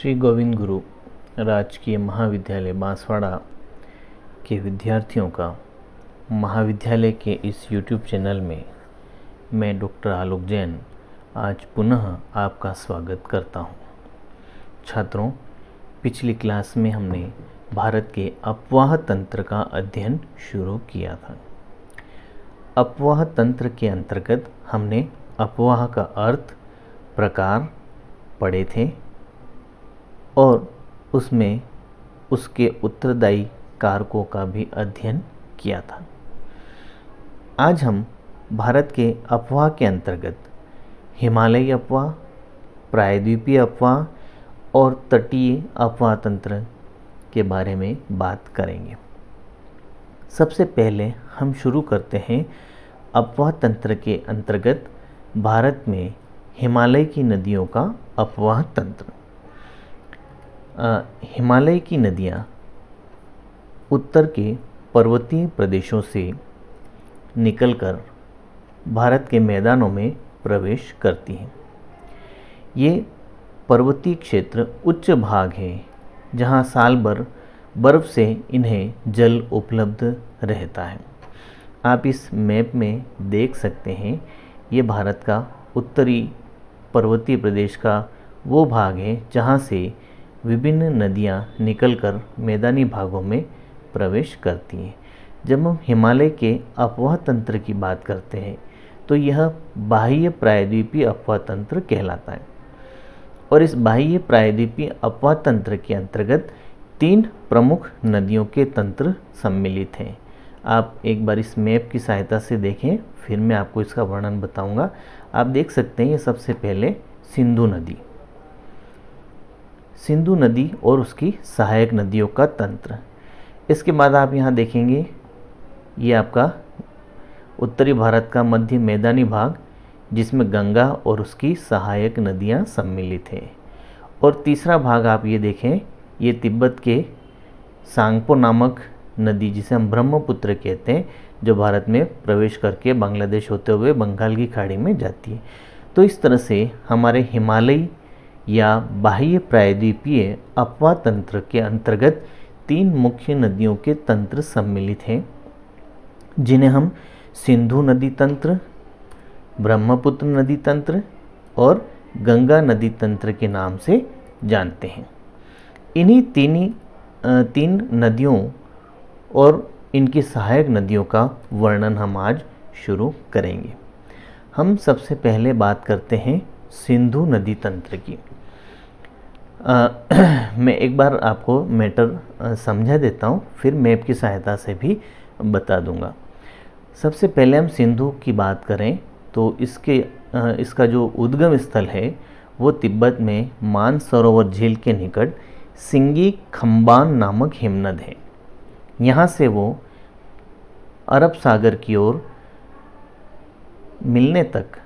श्री गोविंद गुरु, राजकीय महाविद्यालय बांसवाड़ा के विद्यार्थियों का महाविद्यालय के इस YouTube चैनल में मैं डॉक्टर आलोक जैन आज पुनः आपका स्वागत करता हूँ। छात्रों, पिछली क्लास में हमने भारत के अपवाह तंत्र का अध्ययन शुरू किया था अपवाह तंत्र के अंतर्गत हमने अपवाह का अर्थ, प्रकार, पढ़े थे और उसमें उसके उत्तरदायी कारकों का भी अध्ययन किया था। आज हम भारत के अफवाह के अंतर्गत हिमालयी अफवाह, प्रायद्वीपीय अफवाह और तटीय अफवाह तंत्र के बारे में बात करेंगे। सबसे पहले हम शुरू करते हैं अफवाह तंत्र के अंतर्गत भारत में हिमालय की नदियों का अफवाह तंत्र। हिमालय की नदियाँ उत्तर के पर्वतीय प्रदेशों से निकलकर भारत के मैदानों में प्रवेश करती हैं। ये पर्वतीय क्षेत्र उच्च भाग है, जहाँ साल भर बर्फ़ से इन्हें जल उपलब्ध रहता है। आप इस मैप में देख सकते हैं, ये भारत का उत्तरी पर्वतीय प्रदेश का वो भाग है, जहाँ से विभिन्न नदियाँ निकलकर मैदानी भागों में प्रवेश करती हैं। जब हम हिमालय के अफवाह तंत्र की बात करते हैं तो यह बाह्य प्रायद्वीपीय अफवाह तंत्र कहलाता है। और इस बाह्य प्रायद्वीपीय अफवाह तंत्र के अंतर्गत तीन प्रमुख नदियों के तंत्र सम्मिलित हैं। आप एक बार इस मैप की सहायता से देखें, फिर मैं आपको इसका वर्णन बताऊँगा। आप देख सकते हैं, ये सबसे पहले सिंधु नदी। सिंधु नदी और उसकी सहायक नदियों का तंत्र। इसके बाद आप यहाँ देखेंगे, ये आपका उत्तरी भारत का मध्य मैदानी भाग, जिसमें गंगा और उसकी सहायक नदियाँ सम्मिलित हैं। और तीसरा भाग आप ये देखें, ये तिब्बत के सांगपो नामक नदी, जिसे हम ब्रह्मपुत्र कहते हैं, जो भारत में प्रवेश करके बांग्लादेश होते हुए बंगाल की खाड़ी में जाती है। तो इस तरह से हमारे हिमालयी या बाह्य प्रायद्वीपीय अपवा तंत्र के अंतर्गत तीन मुख्य नदियों के तंत्र सम्मिलित हैं, जिन्हें हम सिंधु नदी तंत्र, ब्रह्मपुत्र नदी तंत्र और गंगा नदी तंत्र के नाम से जानते हैं। इन्हीं तीन तीन नदियों और इनकी सहायक नदियों का वर्णन हम आज शुरू करेंगे। हम सबसे पहले बात करते हैं सिंधु नदी तंत्र की। मैं एक बार आपको मैटर समझा देता हूँ, फिर मैप की सहायता से भी बता दूँगा। सबसे पहले हम सिंधु की बात करें तो इसके इसका जो उद्गम स्थल है, वो तिब्बत में मान सरोवर झील के निकट सिंगी खम्बान नामक हिमनद है। यहाँ से वो अरब सागर की ओर मिलने तक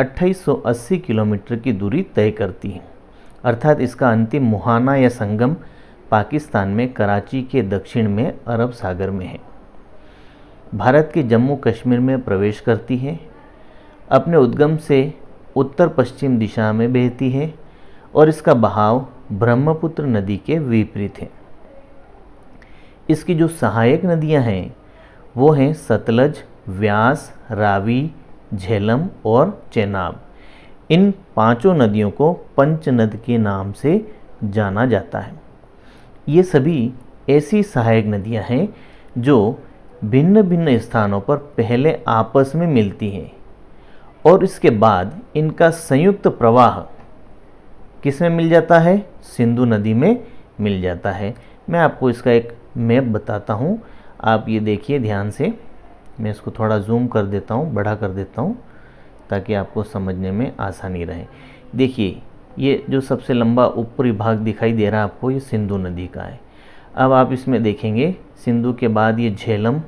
2880 किलोमीटर की दूरी तय करती है। अर्थात इसका अंतिम मुहाना या संगम पाकिस्तान में कराची के दक्षिण में अरब सागर में है। भारत के जम्मू कश्मीर में प्रवेश करती है। अपने उद्गम से उत्तर पश्चिम दिशा में बहती है और इसका बहाव ब्रह्मपुत्र नदी के विपरीत है। इसकी जो सहायक नदियाँ हैं, वो हैं सतलज, व्यास, रावी, झेलम और चेनाब। इन पाँचों नदियों को पंचनद के नाम से जाना जाता है। ये सभी ऐसी सहायक नदियाँ हैं जो भिन्न भिन्न स्थानों पर पहले आपस में मिलती हैं और इसके बाद इनका संयुक्त प्रवाह किसमें मिल जाता है? सिंधु नदी में मिल जाता है। मैं आपको इसका एक मैप बताता हूँ। आप ये देखिए ध्यान से। मैं इसको थोड़ा जूम कर देता हूँ बढ़ा कर देता हूँ। ताकि आपको समझने में आसानी रहे। देखिए, ये जो सबसे लंबा ऊपरी भाग दिखाई दे रहा है आपको, ये सिंधु नदी का है। अब आप इसमें देखेंगे, सिंधु के बाद ये झेलम,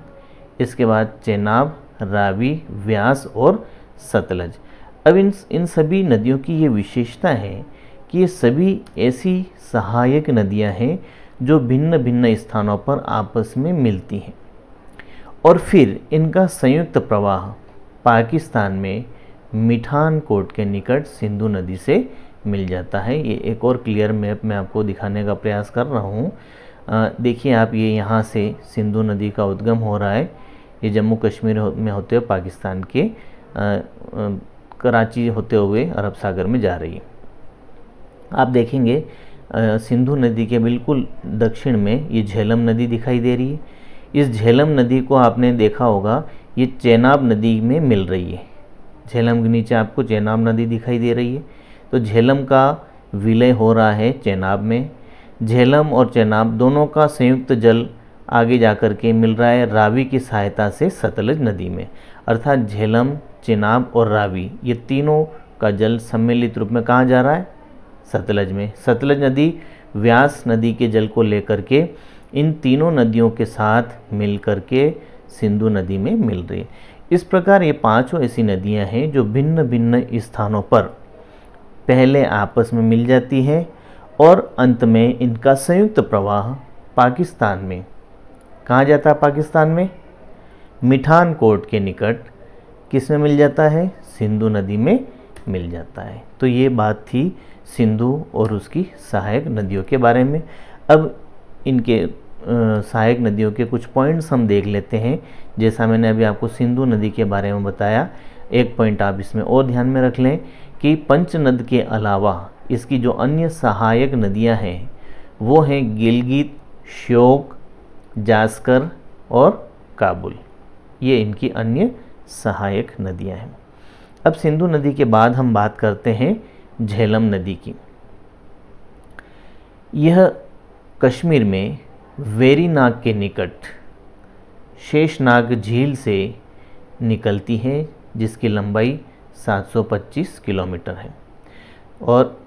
इसके बाद चेनाब, रावी, व्यास और सतलज। अब इन इन सभी नदियों की ये विशेषता है कि ये सभी ऐसी सहायक नदियाँ हैं जो भिन्न भिन्न स्थानों पर आपस में मिलती हैं। और फिर इनका संयुक्त प्रवाह पाकिस्तान में मिठान कोट के निकट सिंधु नदी से मिल जाता है। ये एक और क्लियर मैप मैं आपको दिखाने का प्रयास कर रहा हूँ। देखिए आप ये यहाँ से सिंधु नदी का उद्गम हो रहा है। ये जम्मू कश्मीर में होते हुए पाकिस्तान के आ, आ, कराची होते हुए अरब सागर में जा रही है। आप देखेंगे सिंधु नदी के बिल्कुल दक्षिण में ये झेलम नदी दिखाई दे रही है। इस झेलम नदी को आपने देखा होगा ये चेनाब नदी में मिल रही है। झेलम के नीचे आपको चेनाब नदी दिखाई दे रही है। तो झेलम का विलय हो रहा है चेनाब में। झेलम और चेनाब दोनों का संयुक्त जल आगे जाकर के मिल रहा है रावी की सहायता से सतलज नदी में। अर्थात झेलम, चेनाब और रावी, ये तीनों का जल सम्मिलित रूप में कहाँ जा रहा है? सतलज में। सतलज नदी, व्यास नदी के जल को लेकर के इन तीनों नदियों के साथ मिल करके सिंधु नदी में मिल रही है। इस प्रकार ये पाँचों ऐसी नदियाँ हैं जो भिन्न भिन्न स्थानों पर पहले आपस में मिल जाती हैं और अंत में इनका संयुक्त प्रवाह पाकिस्तान में। कहाँ जाता है पाकिस्तान में? मिठान कोट के निकट किसमें मिल जाता है? सिंधु नदी में मिल जाता है। तो ये बात थी सिंधु और उसकी सहायक नदियों के बारे में। अब इनके सहायक नदियों के कुछ पॉइंट्स हम देख लेते हैं। जैसा मैंने अभी आपको सिंधु नदी के बारे में बताया, एक पॉइंट आप इसमें और ध्यान में रख लें कि पंचनद के अलावा इसकी जो अन्य सहायक नदियाँ हैं, वो हैं गिलगित, श्योक, जास्कर और काबुल। ये इनकी अन्य सहायक नदियाँ हैं। अब सिंधु नदी के बाद हम बात करते हैं झेलम नदी की। यह कश्मीर में वेरीनाग के निकट शेषनाग झील से निकलती है, जिसकी लंबाई 725 किलोमीटर है। और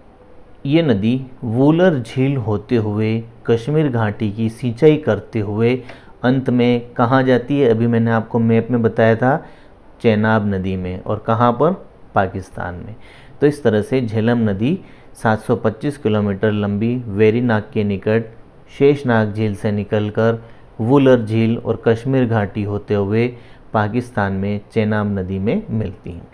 ये नदी वूलर झील होते हुए, कश्मीर घाटी की सिंचाई करते हुए अंत में कहाँ जाती है, अभी मैंने आपको मैप में बताया था, चेनाब नदी में और कहाँ पर? पाकिस्तान में। तो इस तरह से झेलम नदी 725 किलोमीटर लंबी वेरीनाग के निकट शेषनाग झील से निकलकर वुलर झील और कश्मीर घाटी होते हुए पाकिस्तान में चेनाब नदी में मिलती हैं।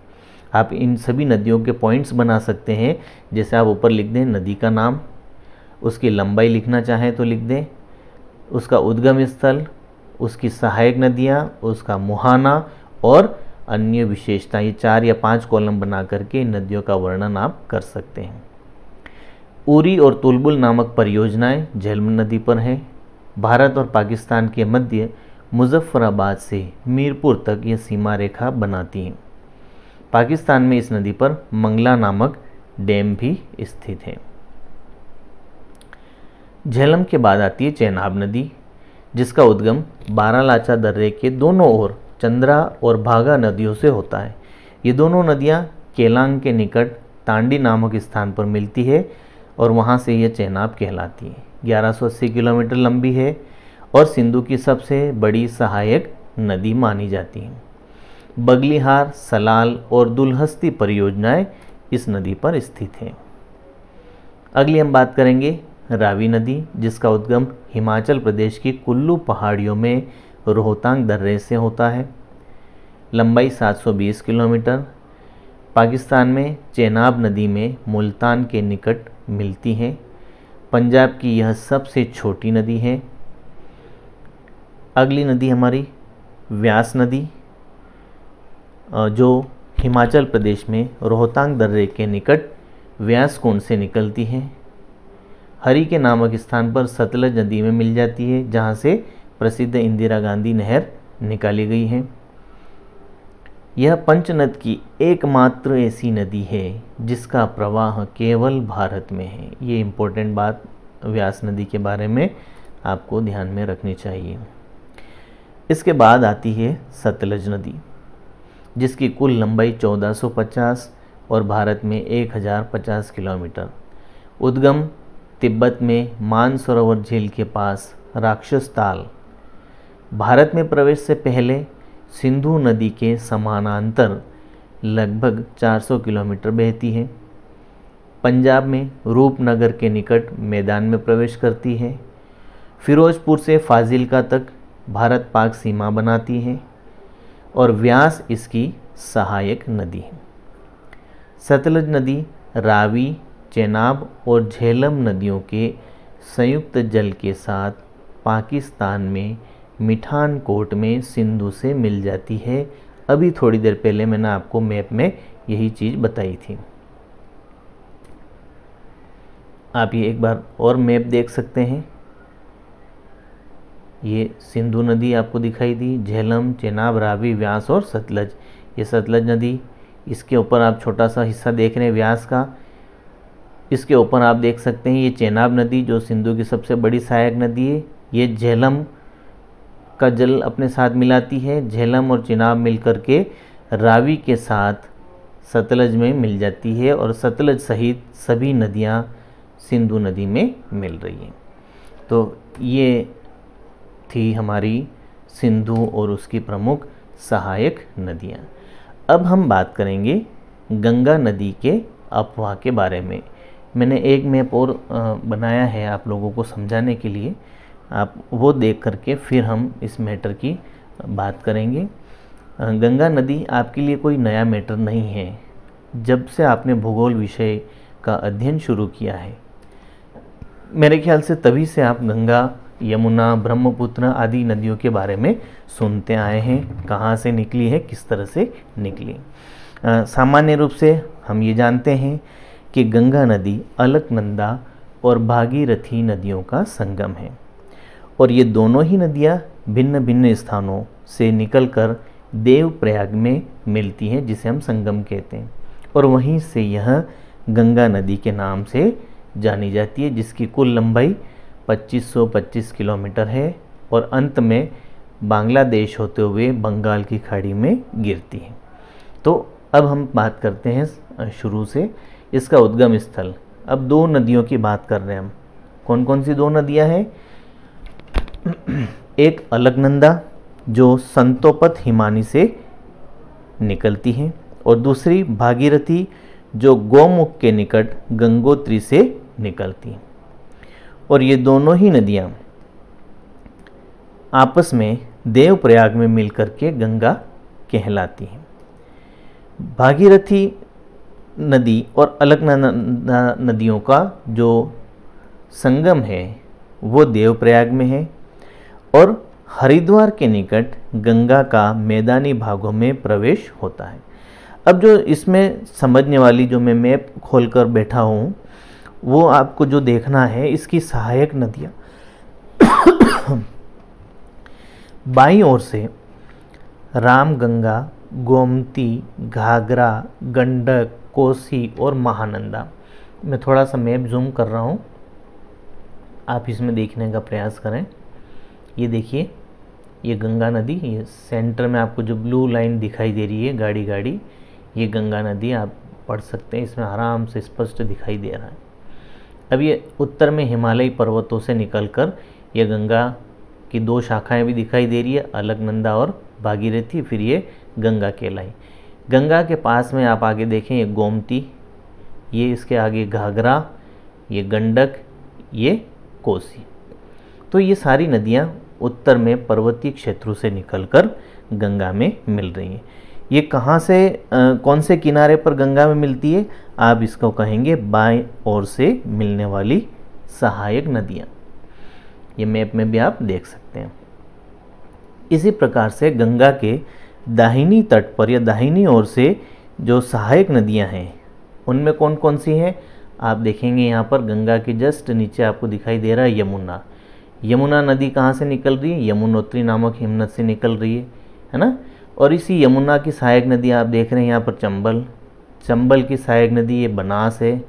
आप इन सभी नदियों के पॉइंट्स बना सकते हैं। जैसे आप ऊपर लिख दें नदी का नाम, उसकी लंबाई लिखना चाहें तो लिख दें, उसका उद्गम स्थल, उसकी सहायक नदियाँ, उसका मुहाना और अन्य विशेषता ये चार या पाँच कॉलम बना करके इन नदियों का वर्णन आप कर सकते हैं। उरी और तुलबुल नामक परियोजनाएँ झेलम नदी पर हैं। भारत और पाकिस्तान के मध्य मुजफ्फराबाद से मीरपुर तक यह सीमा रेखा बनाती हैं। पाकिस्तान में इस नदी पर मंगला नामक डैम भी स्थित है। झेलम के बाद आती है चेनाब नदी, जिसका उद्गम बारालाचा दर्रे के दोनों ओर चंद्रा और भागा नदियों से होता है। ये दोनों नदियाँ केलांग के निकट तांडी नामक स्थान पर मिलती है और वहाँ से ये चेनाब कहलाती है। 1180 किलोमीटर लंबी है और सिंधु की सबसे बड़ी सहायक नदी मानी जाती है। बगलीहार, सलाल और दुलहस्ती परियोजनाएँ इस नदी पर स्थित हैं। अगली हम बात करेंगे रावी नदी, जिसका उद्गम हिमाचल प्रदेश की कुल्लू पहाड़ियों में रोहतांग दर्रे से होता है। लंबाई 720 किलोमीटर। पाकिस्तान में चेनाब नदी में मुल्तान के निकट मिलती हैं। पंजाब की यह सबसे छोटी नदी है। अगली नदी हमारी व्यास नदी जो हिमाचल प्रदेश में रोहतांग दर्रे के निकट व्यास कुंड से निकलती है। हरी के नामक स्थान पर सतलज नदी में मिल जाती है, जहाँ से प्रसिद्ध इंदिरा गांधी नहर निकाली गई है। यह पंचनद की एकमात्र ऐसी नदी है, जिसका प्रवाह केवल भारत में है। ये इम्पोर्टेंट बात व्यास नदी के बारे में आपको ध्यान में रखनी चाहिए। इसके बाद आती है सतलज नदी, जिसकी कुल लंबाई 1450 और भारत में 1050 किलोमीटर। उद्गम तिब्बत में मानसरोवर झील के पास राक्षस ताल। भारत में प्रवेश से पहले सिंधु नदी के समानांतर लगभग 400 किलोमीटर बहती है। पंजाब में रूपनगर के निकट मैदान में प्रवेश करती है। फिरोजपुर से फाजिलका तक भारत पाक सीमा बनाती है और व्यास इसकी सहायक नदी है। सतलज नदी, रावी, चेनाब और झेलम नदियों के संयुक्त जल के साथ पाकिस्तान में मिठान कोट में सिंधु से मिल जाती है। अभी थोड़ी देर पहले मैंने आपको मैप में यही चीज़ बताई थी। आप ये एक बार और मैप देख सकते हैं। ये सिंधु नदी आपको दिखाई दी, झेलम, चेनाब, रावी, व्यास और सतलज। ये सतलज नदी, इसके ऊपर आप छोटा सा हिस्सा देख रहे हैं व्यास का। इसके ऊपर आप देख सकते हैं ये चेनाब नदी, जो सिंधु की सबसे बड़ी सहायक नदी है। ये झेलम का जल अपने साथ मिलाती है, झेलम और चिनाब मिलकर के रावी के साथ सतलज में मिल जाती है और सतलज सहित सभी नदियाँ सिंधु नदी में मिल रही हैं। तो ये थी हमारी सिंधु और उसकी प्रमुख सहायक नदियाँ। अब हम बात करेंगे गंगा नदी के अफवाह के बारे में। मैंने एक मैप और बनाया है आप लोगों को समझाने के लिए। आप वो देख करके फिर हम इस मैटर की बात करेंगे। गंगा नदी आपके लिए कोई नया मैटर नहीं है। जब से आपने भूगोल विषय का अध्ययन शुरू किया है, मेरे ख्याल से तभी से आप गंगा, यमुना, ब्रह्मपुत्र आदि नदियों के बारे में सुनते आए हैं। कहाँ से निकली है, किस तरह से निकली? सामान्य रूप से हम ये जानते हैं कि गंगा नदी अलकनंदा और भागीरथी नदियों का संगम है। और ये दोनों ही नदियाँ भिन्न भिन्न स्थानों से निकलकर देवप्रयाग में मिलती हैं, जिसे हम संगम कहते हैं। और वहीं से यह गंगा नदी के नाम से जानी जाती है, जिसकी कुल लंबाई 2525 किलोमीटर है और अंत में बांग्लादेश होते हुए बंगाल की खाड़ी में गिरती है। तो अब हम बात करते हैं शुरू से। इसका उद्गम स्थल। अब दो नदियों की बात कर रहे हैं हम। कौन कौन सी दो नदियाँ हैं? एक अलगनंदा जो संतोपत हिमानी से निकलती हैं और दूसरी भागीरथी जो गौमुख के निकट गंगोत्री से निकलती हैं। और ये दोनों ही नदियाँ आपस में देवप्रयाग में मिलकर के गंगा कहलाती हैं। भागीरथी नदी और अलग नदियों का जो संगम है, वो देवप्रयाग में है। और हरिद्वार के निकट गंगा का मैदानी भागों में प्रवेश होता है। अब जो इसमें समझने वाली जो मैं मैप खोलकर बैठा हूँ, वो आपको जो देखना है, इसकी सहायक नदियाँ। बाई ओर से राम गंगा, गोमती, घाघरा, गंडक, कोसी और महानंदा। मैं थोड़ा सा मैप जूम कर रहा हूँ। आप इसमें देखने का प्रयास करें। ये देखिए, ये गंगा नदी, ये सेंटर में आपको जो ब्लू लाइन दिखाई दे रही है गाड़ी गाड़ी ये गंगा नदी आप पढ़ सकते हैं, इसमें आराम से स्पष्ट दिखाई दे रहा है। अब ये उत्तर में हिमालयी पर्वतों से निकलकर ये गंगा की दो शाखाएँ भी दिखाई दे रही है, अलकनंदा और भागीरथी, फिर ये गंगा केलाई। गंगा के पास में आप आगे देखें, ये गोमती, ये इसके आगे घाघरा, ये गंडक, ये कोसी। तो ये सारी नदियाँ उत्तर में पर्वतीय क्षेत्रों से निकलकर गंगा में मिल रही हैं। ये कहाँ से आ, कौन से किनारे पर गंगा में मिलती है? आप इसको कहेंगे बाएँ ओर से मिलने वाली सहायक नदियाँ। ये मैप में भी आप देख सकते हैं। इसी प्रकार से गंगा के दाहिनी तट पर या दाहिनी ओर से जो सहायक नदियाँ हैं उनमें कौन कौन सी हैं? आप देखेंगे यहाँ पर गंगा के जस्ट नीचे आपको दिखाई दे रहा है यमुना। यमुना नदी कहाँ से निकल रही है? यमुनोत्री नामक हिमनद से निकल रही है है ना? और इसी यमुना की सहायक नदी आप देख रहे हैं यहाँ पर चंबल। चंबल की सहायक नदी ये बनास है।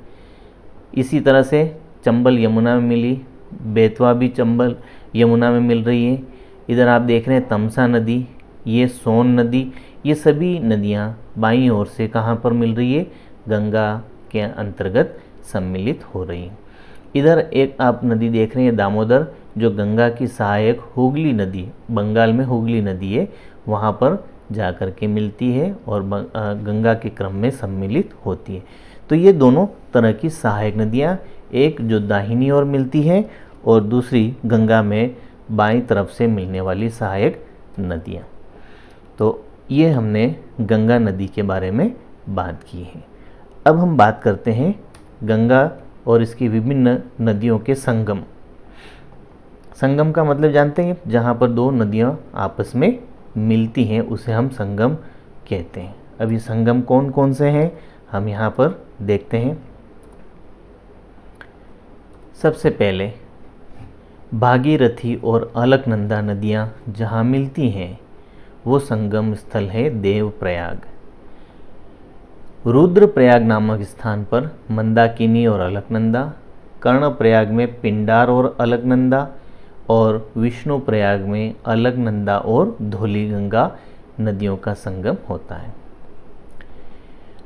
इसी तरह से चंबल यमुना में मिली, बेतवा भी चंबल यमुना में मिल रही है। इधर आप देख रहे हैं तमसा नदी, ये सोन नदी, ये सभी नदियाँ बाई ओर से कहाँ पर मिल रही है? गंगा के अंतर्गत सम्मिलित हो रही हैं। इधर एक आप नदी देख रहे हैं, दामोदर जो गंगा की सहायक हुगली नदी, बंगाल में हुगली नदी है, वहाँ पर जा कर के मिलती है और गंगा के क्रम में सम्मिलित होती है। तो ये दोनों तरह की सहायक नदियाँ, एक जो दाहिनी ओर मिलती है और दूसरी गंगा में बाई तरफ़ से मिलने वाली सहायक नदियाँ। तो ये हमने गंगा नदी के बारे में बात की है। अब हम बात करते हैं गंगा और इसकी विभिन्न नदियों के संगम संगम का मतलब जानते हैं? जहाँ पर दो नदियाँ आपस में मिलती हैं, उसे हम संगम कहते हैं। अभी संगम कौन कौन से हैं? हम यहाँ पर देखते हैं। सबसे पहले, भागीरथी और अलकनंदा नदियाँ जहाँ मिलती हैं, वो संगम स्थल है देवप्रयाग। रुद्रप्रयाग नामक स्थान पर मंदाकिनी और अलकनंदा, कर्णप्रयाग में पिंडार और अलकनंदा और विष्णु प्रयाग में अलकनंदा और धोली गंगा नदियों का संगम होता है।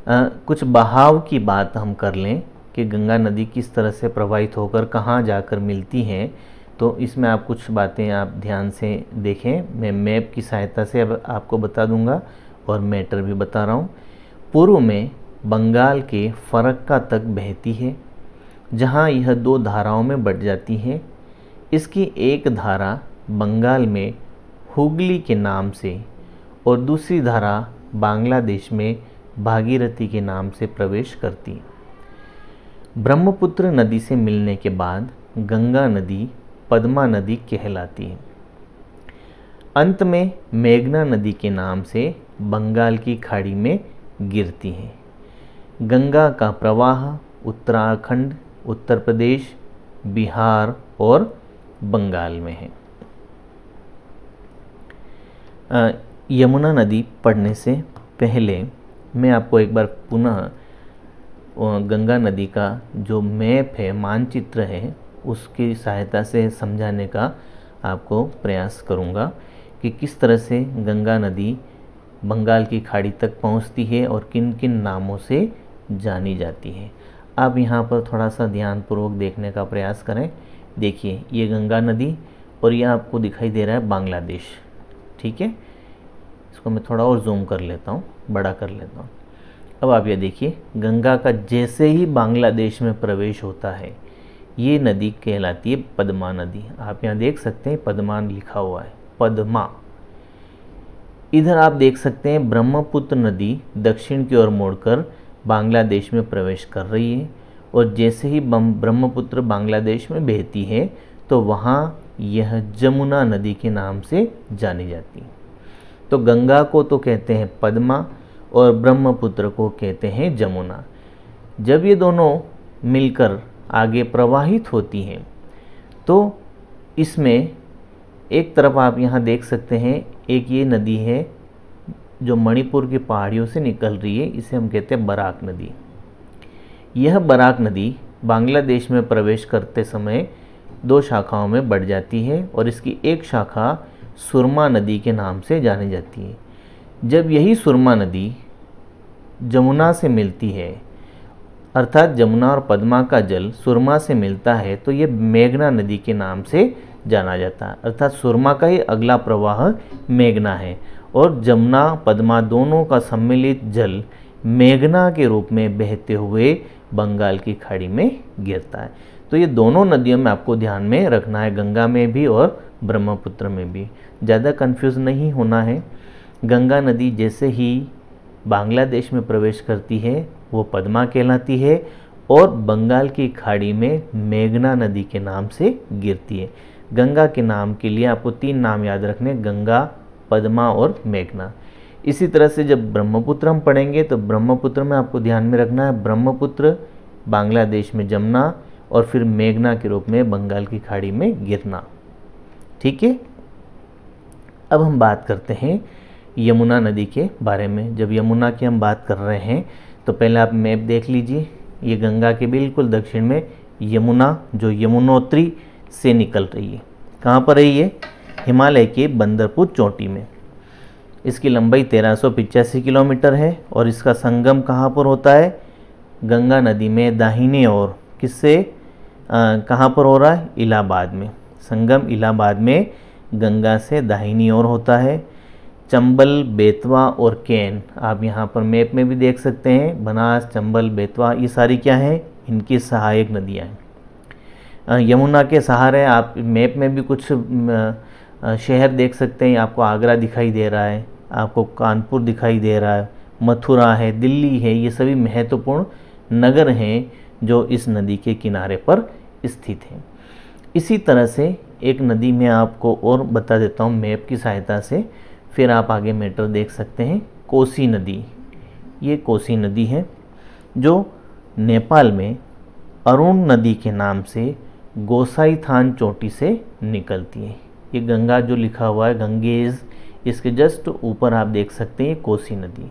आ, कुछ बहाव की बात हम कर लें कि गंगा नदी किस तरह से प्रवाहित होकर कहाँ जाकर मिलती हैं तो इसमें आप कुछ बातें आप ध्यान से देखें। मैं मैप की सहायता से अब आपको बता दूँगा और मैटर भी बता रहा हूँ। पूर्व में बंगाल के फरक्का तक बहती है जहाँ यह दो धाराओं में बढ़ जाती है। इसकी एक धारा बंगाल में हुगली के नाम से और दूसरी धारा बांग्लादेश में भागीरथी के नाम से प्रवेश करती। ब्रह्मपुत्र नदी से मिलने के बाद गंगा नदी पद्मा नदी कहलाती है। अंत में मेघना नदी के नाम से बंगाल की खाड़ी में गिरती है। गंगा का प्रवाह उत्तराखंड, उत्तर प्रदेश, बिहार और बंगाल में है। यमुना नदी पढ़ने से पहले मैं आपको एक बार पुनः गंगा नदी का जो मैप है, मानचित्र है, उसकी सहायता से समझाने का आपको प्रयास करूँगा कि किस तरह से गंगा नदी बंगाल की खाड़ी तक पहुँचती है और किन किन नामों से जानी जाती है। आप यहाँ पर थोड़ा सा ध्यानपूर्वक देखने का प्रयास करें। देखिए, ये गंगा नदी और ये आपको दिखाई दे रहा है बांग्लादेश। ठीक है? इसको मैं थोड़ा और जूम कर लेता हूँ, बड़ा कर लेता हूँ। अब आप ये देखिए, गंगा का जैसे ही बांग्लादेश में प्रवेश होता है, ये नदी कहलाती है पद्मा नदी। आप यहाँ देख सकते हैं पद्मान लिखा हुआ है, पद्मा। इधर आप देख सकते हैं, ब्रह्मपुत्र नदी दक्षिण की ओर मोड़कर बांग्लादेश में प्रवेश कर रही है। और जैसे ही ब्रह्मपुत्र बांग्लादेश में बहती है तो वहाँ यह जमुना नदी के नाम से जानी जाती है। तो गंगा को तो कहते हैं पद्मा और ब्रह्मपुत्र को कहते हैं जमुना। जब ये दोनों मिलकर आगे प्रवाहित होती हैं तो इसमें एक तरफ़ आप यहाँ देख सकते हैं, एक ये नदी है जो मणिपुर की पहाड़ियों से निकल रही है, इसे हम कहते हैं बराक नदी। यह बराक नदी बांग्लादेश में प्रवेश करते समय दो शाखाओं में बढ़ जाती है और इसकी एक शाखा सुरमा नदी के नाम से जानी जाती है। जब यही सुरमा नदी जमुना से मिलती है, अर्थात जमुना और पद्मा का जल सुरमा से मिलता है तो ये मेघना नदी के नाम से जाना जाता है। अर्थात सुरमा का ही अगला प्रवाह मेघना है और जमुना, पद्मा दोनों का सम्मिलित जल मेघना के रूप में बहते हुए बंगाल की खाड़ी में गिरता है। तो ये दोनों नदियों में आपको ध्यान में रखना है, गंगा में भी और ब्रह्मपुत्र में भी। ज़्यादा कन्फ्यूज़ नहीं होना है। गंगा नदी जैसे ही बांग्लादेश में प्रवेश करती है, वो पद्मा कहलाती है और बंगाल की खाड़ी में मेघना नदी के नाम से गिरती है। गंगा के नाम के लिए आपको तीन नाम याद रखने गंगा, पद्मा और मेघना। इसी तरह से जब ब्रह्मपुत्र हम पढ़ेंगे तो ब्रह्मपुत्र में आपको ध्यान में रखना है, ब्रह्मपुत्र बांग्लादेश में जमना और फिर मेघना के रूप में बंगाल की खाड़ी में गिरना। ठीक है? अब हम बात करते हैं यमुना नदी के बारे में। जब यमुना की हम बात कर रहे हैं तो पहले आप मैप देख लीजिए। ये गंगा के बिल्कुल दक्षिण में यमुना, जो यमुनोत्री से निकल रही है। कहाँ पर है ये? हिमालय के बंदरपुर चोटी में। इसकी लंबाई तेरह किलोमीटर है और इसका संगम कहाँ पर होता है? गंगा नदी में, दाहिने और किससे? कहाँ पर हो रहा है? इलाहाबाद में। संगम इलाहाबाद में गंगा से दाहिनी ओर होता है। चंबल, बेतवा और कैन। आप यहाँ पर मैप में भी देख सकते हैं। बनास, चंबल, बेतवा, ये सारी क्या हैं? इनकी सहायक नदियाँ हैं। यमुना के सहारे आप मैप में भी कुछ शहर देख सकते हैं। आपको आगरा दिखाई दे रहा है। आपको कानपुर दिखाई दे रहा है, मथुरा है, दिल्ली है, ये सभी महत्वपूर्ण नगर हैं जो इस नदी के किनारे पर स्थित हैं। इसी तरह से एक नदी में आपको और बता देता हूँ, मैप की सहायता से, फिर आप आगे मैटर देख सकते हैं, कोसी नदी। ये कोसी नदी है, जो नेपाल में अरुण नदी के नाम से गोसाई थान चोटी से निकलती है। ये गंगा जो लिखा हुआ है, गंगेज इसके जस्ट ऊपर आप देख सकते हैं कोसी नदी,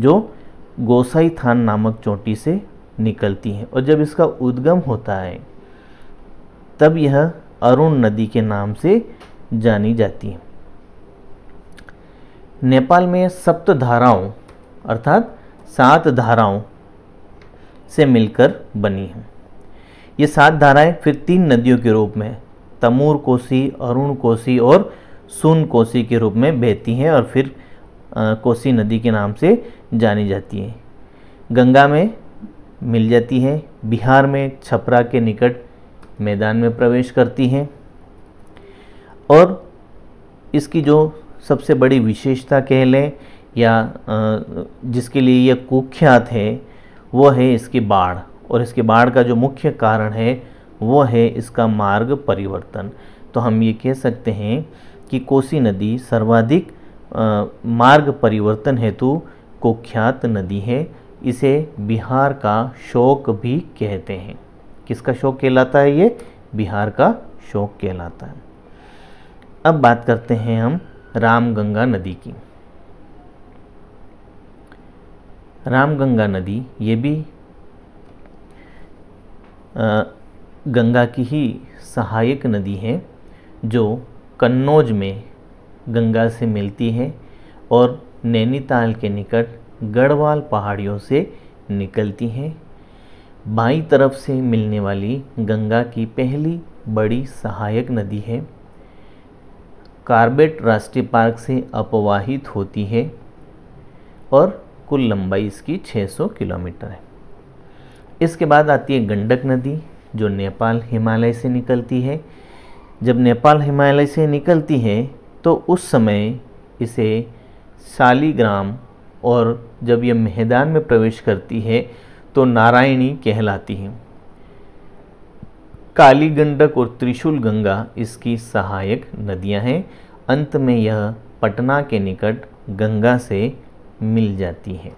जो गोसाई थान नामक चोटी से निकलती है। और जब इसका उद्गम होता है, तब यह अरुण नदी के नाम से जानी जाती है। नेपाल में सप्त धाराओं, अर्थात सात धाराओं से मिलकर बनी है। ये सात धाराएँ फिर तीन नदियों के रूप में तमूर कोसी, अरुण कोसी और सुन कोसी के रूप में बहती हैं और फिर कोसी नदी के नाम से जानी जाती है। गंगा में मिल जाती है, बिहार में छपरा के निकट मैदान में प्रवेश करती हैं। और इसकी जो सबसे बड़ी विशेषता कह लें या जिसके लिए यह कुख्यात है, वो है इसकी बाढ़। और इसके बाढ़ का जो मुख्य कारण है, वो है इसका मार्ग परिवर्तन। तो हम ये कह सकते हैं कि कोसी नदी सर्वाधिक मार्ग परिवर्तन हेतु कुख्यात नदी है। इसे बिहार का शोक भी कहते हैं। किसका शोक कहलाता है ये? बिहार का शोक कहलाता है। अब बात करते हैं हम रामगंगा नदी की। रामगंगा नदी, ये भी गंगा की ही सहायक नदी है, जो कन्नौज में गंगा से मिलती है और नैनीताल के निकट गढ़वाल पहाड़ियों से निकलती हैं। बाई तरफ़ से मिलने वाली गंगा की पहली बड़ी सहायक नदी है। कार्बेट राष्ट्रीय पार्क से अपवाहित होती है और कुल लंबाई इसकी 600 किलोमीटर है। इसके बाद आती है गंडक नदी, जो नेपाल, हिमालय से निकलती है। जब नेपाल हिमालय से निकलती है तो उस समय इसे शालीग्राम और जब यह मैदान में प्रवेश करती है तो नारायणी कहलाती है। काली गंडक और त्रिशूल गंगा इसकी सहायक नदियाँ हैं। अंत में यह पटना के निकट गंगा से मिल जाती है।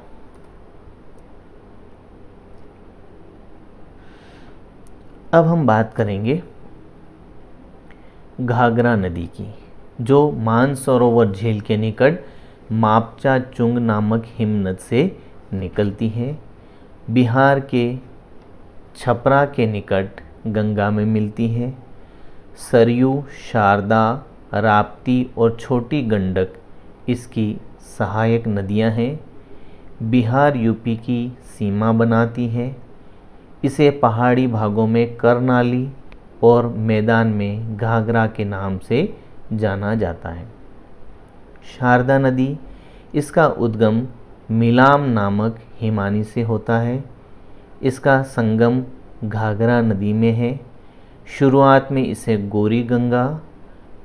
अब हम बात करेंगे घाघरा नदी की, जो मानसरोवर झील के निकट मापचा चुंग नामक हिमनद से निकलती है। बिहार के छपरा के निकट गंगा में मिलती है। सरयू, शारदा, राप्ती और छोटी गंडक इसकी सहायक नदियाँ हैं। बिहार यूपी की सीमा बनाती है। इसे पहाड़ी भागों में करनाली और मैदान में घाघरा के नाम से जाना जाता है। शारदा नदी इसका उद्गम मिलाम नामक हिमानी से होता है। इसका संगम घाघरा नदी में है। शुरुआत में इसे गोरी गंगा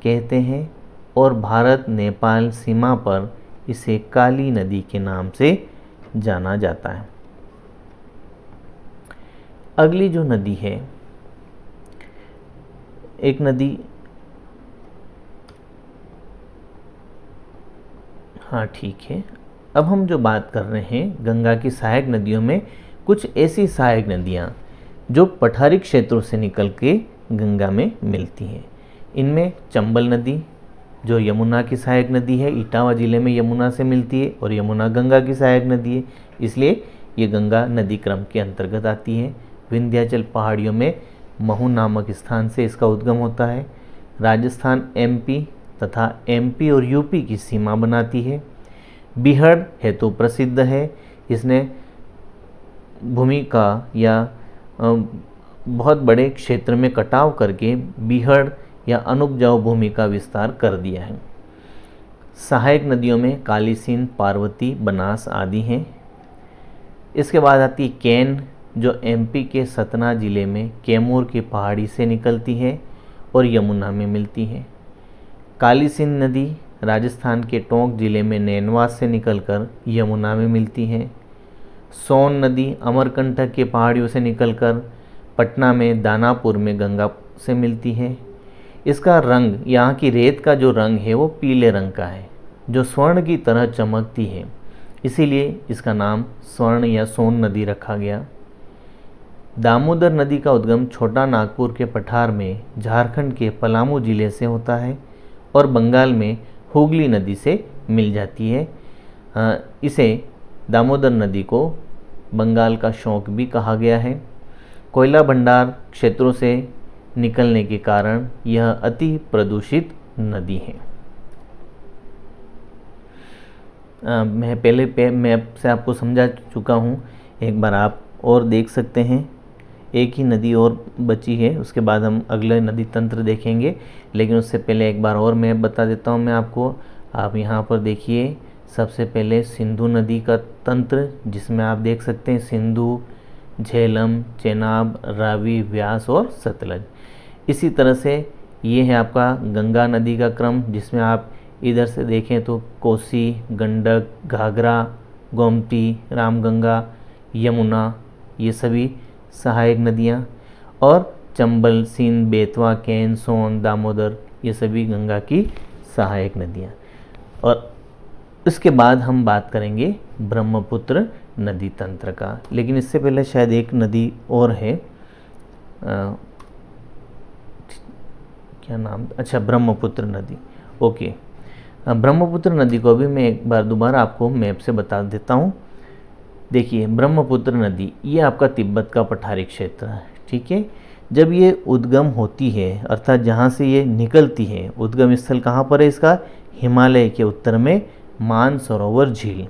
कहते हैं और भारत नेपाल सीमा पर इसे काली नदी के नाम से जाना जाता है। अगली जो नदी है एक नदी। हाँ ठीक है। अब हम जो बात कर रहे हैं, गंगा की सहायक नदियों में कुछ ऐसी सहायक नदियाँ जो पठारी क्षेत्रों से निकल के गंगा में मिलती हैं। इनमें चंबल नदी, जो यमुना की सहायक नदी है, इटावा ज़िले में यमुना से मिलती है और यमुना गंगा की सहायक नदी है। इसलिए ये गंगा नदी क्रम के अंतर्गत आती है। विंध्याचल पहाड़ियों में महू नामक स्थान से इसका उद्गम होता है। राजस्थान एमपी तथा एमपी और यूपी की सीमा बनाती है। बिहड़ हेतु प्रसिद्ध है। इसने भूमि का या बहुत बड़े क्षेत्र में कटाव करके बिहड़ या अनुपजाऊ भूमि का विस्तार कर दिया है। सहायक नदियों में कालीसिन, पार्वती, बनास आदि हैं। इसके बाद आती है कैन जो एमपी के सतना ज़िले में कैमूर की पहाड़ी से निकलती है और यमुना में मिलती है। कालीसिन नदी राजस्थान के टोंक ज़िले में नैनवास से निकलकर यमुना में मिलती है। सोन नदी अमरकंटक के पहाड़ियों से निकलकर पटना में दानापुर में गंगा से मिलती है। इसका रंग, यहाँ की रेत का जो रंग है, वो पीले रंग का है, जो स्वर्ण की तरह चमकती है। इसीलिए इसका नाम स्वर्ण या सोन नदी रखा गया। दामोदर नदी का उद्गम छोटा नागपुर के पठार में झारखंड के पलामू ज़िले से होता है और बंगाल में हुगली नदी से मिल जाती है। इसे दामोदर नदी को बंगाल का शौक भी कहा गया है। कोयला भंडार क्षेत्रों से निकलने के कारण यह अति प्रदूषित नदी है। आ, मैं पहले पे मैप से आपको समझा चुका हूँ। एक बार आप और देख सकते हैं। एक ही नदी और बची है, उसके बाद हम अगले नदी तंत्र देखेंगे। लेकिन उससे पहले एक बार और मैप बता देता हूँ मैं आपको। आप यहाँ पर देखिए, सबसे पहले सिंधु नदी का तंत्र, जिसमें आप देख सकते हैं सिंधु, झेलम, चेनाब, रावी, व्यास और सतलज। इसी तरह से ये है आपका गंगा नदी का क्रम, जिसमें आप इधर से देखें तो कोसी, गंडक, घाघरा, गोमती, रामगंगा, यमुना, ये सभी सहायक नदियाँ और चंबल सिंध बेतवा कैन सोन दामोदर ये सभी गंगा की सहायक नदियाँ। और उसके बाद हम बात करेंगे ब्रह्मपुत्र नदी तंत्र का। लेकिन इससे पहले शायद एक नदी और है। आ, क्या नाम? अच्छा ब्रह्मपुत्र नदी। ओके। ब्रह्मपुत्र नदी को भी मैं एक बार दोबारा आपको मैप से बता देता हूँ। देखिए, ब्रह्मपुत्र नदी, ये आपका तिब्बत का पठारी क्षेत्र है, ठीक है? जब ये उद्गम होती है, अर्थात जहाँ से ये निकलती है, उद्गम स्थल कहाँ पर है इसका? हिमालय के उत्तर में मानसरोवर झील।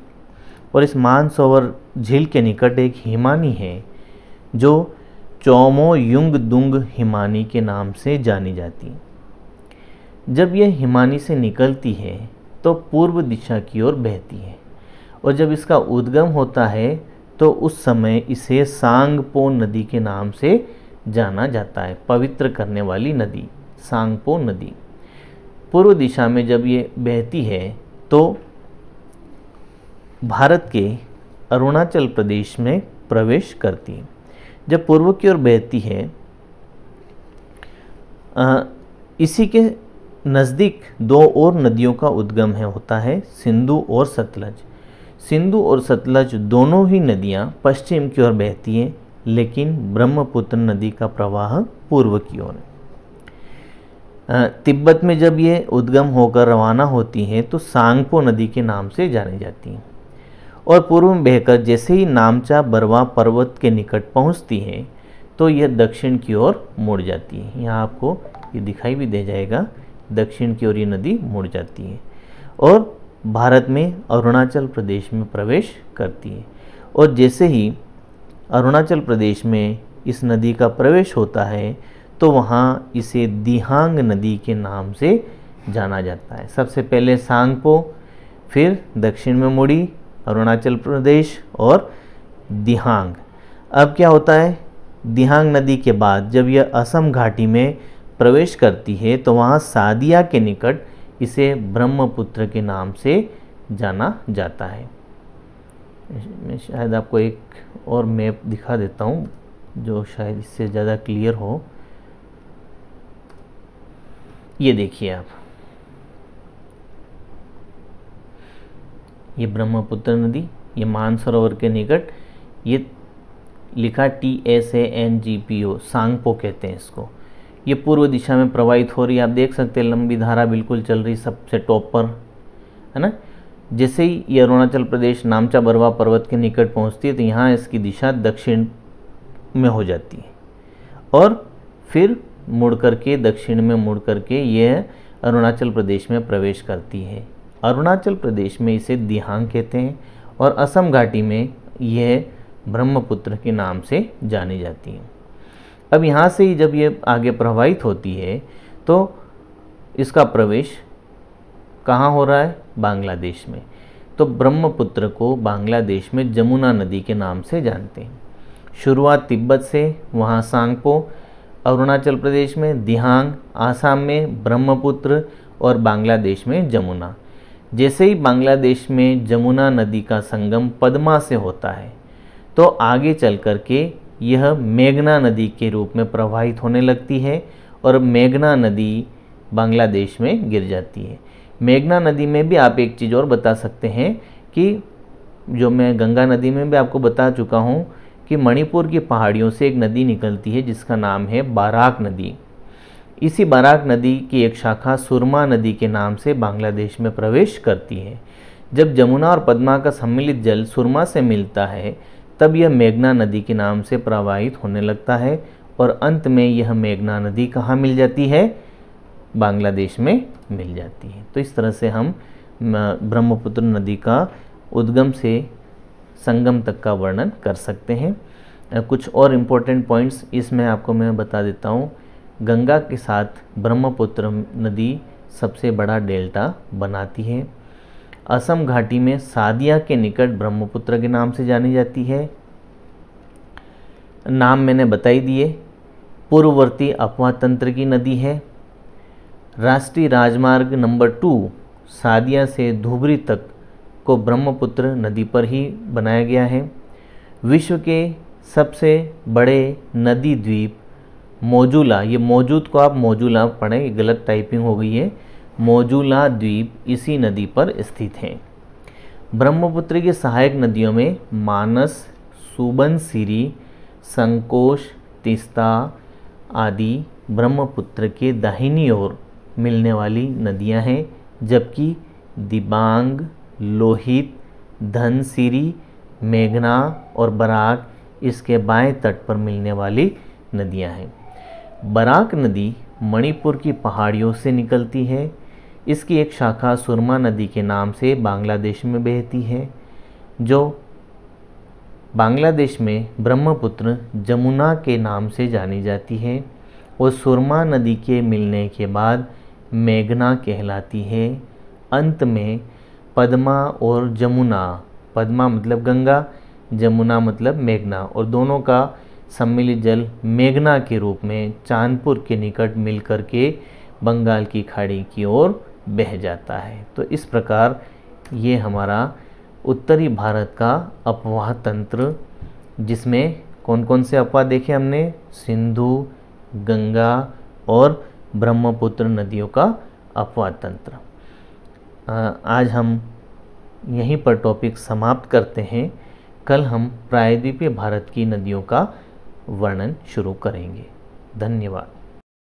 और इस मानसरोवर झील के निकट एक हिमानी है, जो चौमो युंग दुंग हिमानी के नाम से जानी जाती। जब यह हिमानी से निकलती है तो पूर्व दिशा की ओर बहती है। और जब इसका उद्गम होता है तो उस समय इसे सांगपो नदी के नाम से जाना जाता है, पवित्र करने वाली नदी सांगपो नदी। पूर्व दिशा में जब ये बहती है तो भारत के अरुणाचल प्रदेश में प्रवेश करती है। जब पूर्व की ओर बहती है इसी के नज़दीक दो और नदियों का उद्गम है, होता है सिंधु और सतलज। सिंधु और सतलज दोनों ही नदियाँ पश्चिम की ओर बहती हैं, लेकिन ब्रह्मपुत्र नदी का प्रवाह पूर्व की ओर है। तिब्बत में जब ये उद्गम होकर रवाना होती हैं तो सांगपो नदी के नाम से जानी जाती हैं। और पूर्व में बहकर जैसे ही नामचा बरवा पर्वत के निकट पहुँचती है तो यह दक्षिण की ओर मुड़ जाती है। यहाँ आपको ये दिखाई भी दे जाएगा, दक्षिण की ओर ये नदी मुड़ जाती है। और भारत में अरुणाचल प्रदेश में प्रवेश करती है। और जैसे ही अरुणाचल प्रदेश में इस नदी का प्रवेश होता है तो वहाँ इसे दिहांग नदी के नाम से जाना जाता है। सबसे पहले सांगपो, फिर दक्षिण में मुड़ी, अरुणाचल प्रदेश और दिहांग। अब क्या होता है? दिहांग नदी के बाद जब यह असम घाटी में प्रवेश करती है तो वहाँ सादिया के निकट इसे ब्रह्मपुत्र के नाम से जाना जाता है। मैं शायद आपको एक और मैप दिखा देता हूँ, जो शायद इससे ज़्यादा क्लियर हो। ये देखिए आप। ये ब्रह्मपुत्र नदी, ये मानसरोवर के निकट, ये लिखा T S A N G P O Tsangpo कहते हैं इसको। ये पूर्व दिशा में प्रवाहित हो रही है। आप देख सकते हैं, लंबी धारा बिल्कुल चल रही सबसे टॉप पर, है ना? जैसे ही ये अरुणाचल प्रदेश नामचा बरवा पर्वत के निकट पहुँचती है तो यहाँ इसकी दिशा दक्षिण में हो जाती है। और फिर मुड़ करके, दक्षिण में मुड़ करके यह अरुणाचल प्रदेश में प्रवेश करती है। अरुणाचल प्रदेश में इसे दिहांग कहते हैं और असम घाटी में यह ब्रह्मपुत्र के नाम से जानी जाती है। अब यहाँ से ही जब ये आगे प्रवाहित होती है तो इसका प्रवेश कहाँ हो रहा है? बांग्लादेश में। तो ब्रह्मपुत्र को बांग्लादेश में जमुना नदी के नाम से जानते हैं। शुरुआत तिब्बत से, वहाँ सांगपो, अरुणाचल प्रदेश में, दिहांग, आसाम में, ब्रह्मपुत्र और बांग्लादेश में जमुना। जैसे ही बांग्लादेश में जमुना नदी का संगम पद्मा से होता है तो आगे चल कर के यह मेघना नदी के रूप में प्रवाहित होने लगती है और मेघना नदी बांग्लादेश में गिर जाती है। मेघना नदी में भी आप एक चीज़ और बता सकते हैं कि जो मैं गंगा नदी में भी आपको बता चुका हूँ कि मणिपुर की पहाड़ियों से एक नदी निकलती है जिसका नाम है बाराक नदी। इसी बाराक नदी की एक शाखा सुरमा नदी के नाम से बांग्लादेश में प्रवेश करती है। जब जमुना और पद्मा का सम्मिलित जल सुरमा से मिलता है तब यह मेघना नदी के नाम से प्रवाहित होने लगता है और अंत में यह मेघना नदी कहाँ मिल जाती है? बांग्लादेश में मिल जाती है। तो इस तरह से हम ब्रह्मपुत्र नदी का उद्गम से संगम तक का वर्णन कर सकते हैं। कुछ और इम्पोर्टेंट पॉइंट्स इसमें आपको मैं बता देता हूँ। गंगा के साथ ब्रह्मपुत्र नदी सबसे बड़ा डेल्टा बनाती है। असम घाटी में सादिया के निकट ब्रह्मपुत्र के नाम से जानी जाती है। नाम मैंने बताई दिए। पूर्ववर्ती अफवाह तंत्र की नदी है। राष्ट्रीय राजमार्ग नंबर टू, सादिया से धुबरी तक को ब्रह्मपुत्र नदी पर ही बनाया गया है। विश्व के सबसे बड़े नदी द्वीप, मौजूला। ये मौजूद को आप मौजूला पढ़ें गलत टाइपिंग हो गई है। मोजूला द्वीप इसी नदी पर स्थित हैं। ब्रह्मपुत्र की सहायक नदियों में मानस सुबनसिरी संकोश, तिस्ता आदि ब्रह्मपुत्र के दाहिनी ओर मिलने वाली नदियाँ हैं, जबकि दिबांग, लोहित धनसिरी मेघना और बराक इसके बाएँ तट पर मिलने वाली नदियाँ हैं। बराक नदी मणिपुर की पहाड़ियों से निकलती है इसकी एक शाखा सुरमा नदी के नाम से बांग्लादेश में बहती है, जो बांग्लादेश में ब्रह्मपुत्र जमुना के नाम से जानी जाती है और सुरमा नदी के मिलने के बाद मेघना कहलाती है। अंत में पद्मा और जमुना, पद्मा मतलब गंगा, जमुना मतलब मेघना और दोनों का सम्मिलित जल मेघना के रूप में चांदपुर के निकट मिल कर के बंगाल की खाड़ी की ओर बह जाता है। तो इस प्रकार ये हमारा उत्तरी भारत का अपवाह तंत्र, जिसमें कौन कौन से अपवाह देखे हमने? सिंधु, गंगा और ब्रह्मपुत्र नदियों का अपवाह तंत्र। आज हम यहीं पर टॉपिक समाप्त करते हैं। कल हम प्रायद्वीपीय भारत की नदियों का वर्णन शुरू करेंगे। धन्यवाद।